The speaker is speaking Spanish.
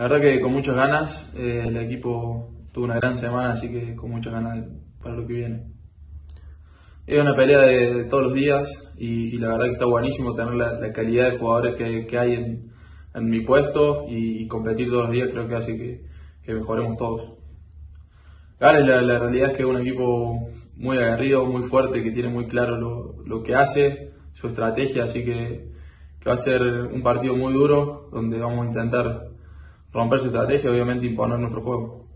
La verdad que con muchas ganas, eh, el equipo tuvo una gran semana, así que con muchas ganas para lo que viene. Es una pelea de, todos los días y, la verdad que está buenísimo tener la, calidad de jugadores que, hay en, mi puesto y, competir todos los días creo que hace que, mejoremos todos. la, la, realidad es que es un equipo muy aguerrido, muy fuerte, que tiene muy claro lo, lo que hace, su estrategia, así que, que va a ser un partido muy duro donde vamos a intentar romper su estrategia obviamente imponer nuestro juego.